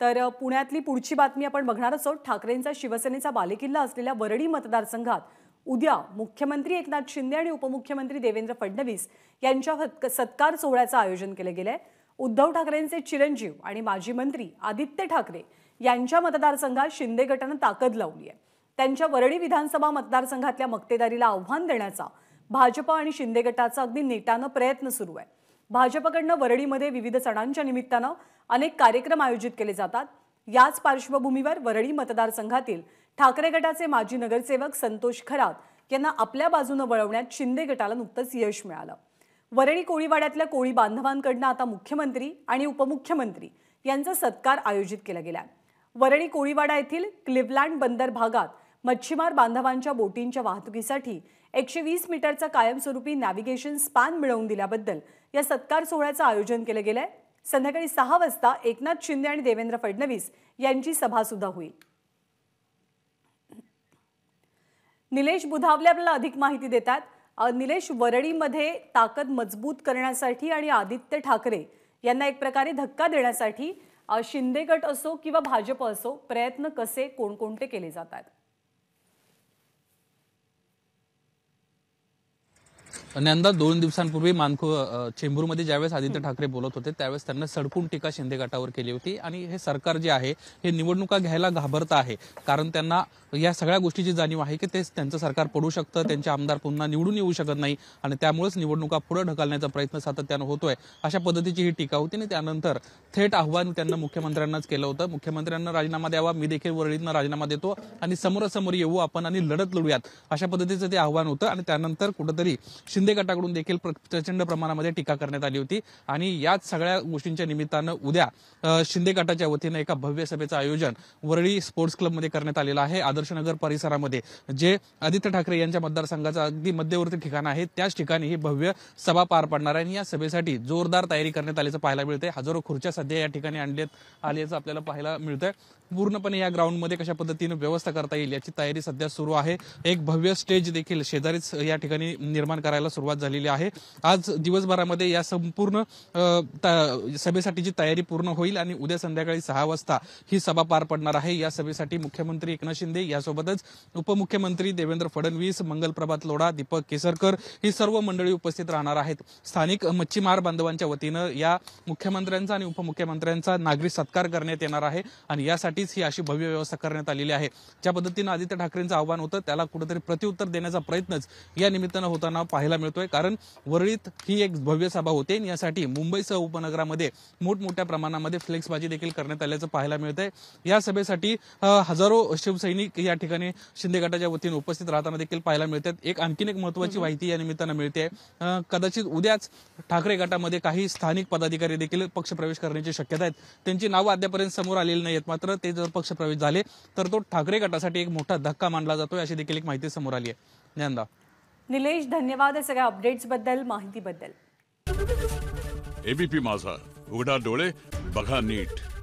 तर पुण्यातली पुढची बातमी आपण बघणारच आहोत. ठाकरेंचा शिवसेनेचा बालेकिल्ला असलेल्या वरळी मतदारसंघात उद्या मुख्यमंत्री एकनाथ शिंदे आणि उपमुख्यमंत्री देवेंद्र फडणवीस यांच्या सत्कार सोहळ्याचं आयोजन केलं गेलंय. उद्धव ठाकरेंचे चिरंजीव आणि माजी मंत्री आदित्य ठाकरे यांच्या मतदारसंघात शिंदे गटानं ताकद लावली आहे. त्यांच्या वरळी विधानसभा मतदारसंघातल्या मक्तेदारीला आव्हान देण्याचा भाजप आणि शिंदे गटाचा अगदी नेटानं प्रयत्न सुरू आहे. भाजपकडनं वरळीमध्ये विविध सणांच्या निमित्तानं अनेक कार्यक्रम आयोजित केले जातात. याच पार्श्वभूमीवर वरळी मतदारसंघातील ठाकरे गटाचे माजी नगरसेवक संतोष खरात यांना आपल्या बाजूनं वळवण्यात शिंदे गटाला नुकतंच यश मिळालं. वरळी कोळीवाड्यातल्या कोळी बांधवांकडनं आता मुख्यमंत्री आणि उपमुख्यमंत्री यांचा सत्कार आयोजित केला गेलाय. वरळी कोळीवाडा येथील क्लिव्हलँड बंदर भागात मच्छीमार बांधवांच्या बोटींच्या वाहतुकीसाठी एकशे वीस मीटरचा कायमस्वरूपी नॅव्हिगेशन स्पॅन मिळवून दिल्याबद्दल या सत्कार सोहळ्याचं आयोजन केलं गेलंय. संध्याकाळी सहा वाजता एकनाथ शिंदे आणि देवेंद्र फडणवीस यांची सभा सुद्धा होईल. निलेश बुधावले आपल्याला अधिक माहिती देतात. निलेश वरळीमध्ये ताकद मजबूत करण्यासाठी आणि आदित्य ठाकरे यांना एक प्रकारे धक्का देण्यासाठी शिंदे गट असो किंवा भाजप असो प्रयत्न कसे कोणकोणते केले जातात? यंदा दोन दिवसांपूर्वी मानखो चेंबूरमध्ये ज्यावेळेस आदित्य ठाकरे बोलत होते त्यावेळेस त्यांना सडकून टीका शिंदे गटावर केली होती. आणि हे सरकार जे आहे हे निवडणुका घ्यायला घाबरत आहे. कारण त्यांना या सगळ्या गोष्टीची जाणीव आहे की ते त्यांचं सरकार पडू शकतं त्यांचे आमदार पुन्हा निवडून येऊ शकत नाही आणि त्यामुळेच निवडणुका पुढे ढकलण्याचा प्रयत्न सातत्यानं होतोय. अशा पद्धतीची ही टीका होती आणि त्यानंतर थेट आव्हान त्यांना मुख्यमंत्र्यांनाच केलं होतं. मुख्यमंत्र्यांना राजीनामा द्यावा मी देखील वरळीतनं राजीनामा देतो आणि समोरासमोर येऊ आपण आणि लढत लढूयात. अशा पद्धतीचं ते आव्हान होतं आणि त्यानंतर कुठंतरी शिंदे गटाकडून देखील प्रचंड प्रमाणामध्ये टीका करण्यात आली होती. आणि याच सगळ्या गोष्टींच्या निमित्तानं उद्या शिंदे गटाच्या वतीनं एका भव्य सभेचं आयोजन वरळी स्पोर्ट्स क्लबमध्ये करण्यात आलेलं आहे. आदर्शनगर परिसरामध्ये जे आदित्य ठाकरे यांच्या मतदारसंघाचं अगदी मध्यवर्ती ठिकाण आहे त्याच ठिकाणी ही भव्य सभा पार पडणार आहे. आणि या सभेसाठी जोरदार तयारी करण्यात आल्याचं पाहायला मिळतंय. हजारो खुर्च्या सध्या या ठिकाणी आणण्यात आल्याचं आपल्याला पाहायला मिळतंय. पूर्णपणे या ग्राउंडमध्ये कशा पद्धतीनं व्यवस्था करता येईल याची तयारी सध्या सुरू आहे. एक भव्य स्टेज देखील शेजारीच या ठिकाणी निर्माण करायला सुरुवात झालेली आहे. आज दिवसभरामध्ये या संपूर्ण सभेसाठीची तयारी पूर्ण होईल आणि उद्या संध्याकाळी सहा वाजता ही सभा पार पडणार आहे. या सभेसाठी मुख्यमंत्री एकनाथ शिंदे यासोबतच उपमुख्यमंत्री देवेंद्र फडणवीस मंगलप्रभात लोढा दीपक केसरकर ही सर्व मंडळी उपस्थित राहणार आहेत. स्थानिक मच्छीमार बांधवांच्या वतीनं या मुख्यमंत्र्यांचा आणि उपमुख्यमंत्र्यांचा नागरिक सत्कार करण्यात येणार आहे आणि यासाठीच ही अशी भव्य व्यवस्था करण्यात आलेली आहे. ज्या पद्धतीनं आदित्य ठाकरेंचं आव्हान होतं त्याला कुठेतरी प्रत्युत्तर देण्याचा प्रयत्नच या निमित्तानं होताना पाहायला मिळतोय. कारण वरळीत ही एक भव्य सभा होते आणि यासाठी मुंबईसह उपनगरामध्ये मोठमोठ्या प्रमाणामध्ये फ्लेक्सबाजी देखील करण्यात आल्याचं पाहायला मिळतंय. या सभेसाठी हजारो शिवसैनिक या ठिकाणी शिंदे गटाच्या वतीने उपस्थित राहताना देखील पाहायला मिळतात. एक आणखीन एक महत्वाची माहिती या निमित्तानं मिळते. कदाचित उद्याच ठाकरे गटामध्ये काही स्थानिक पदाधिकारी देखील पक्षप्रवेश करण्याची शक्यता आहेत. त्यांची नावं अद्यापर्यंत समोर आलेली नाहीत मात्र ते जर पक्षप्रवेश झाले तर तो ठाकरे गटासाठी एक मोठा धक्का मानला जातोय अशी देखील एक माहिती समोर आली आहे. ज्ञानदा. निलेश धन्यवाद या सगळ्या अपडेट्सबद्दल माहितीबद्दल. एबीपी माझा. उघडा डोळे बघा नीट.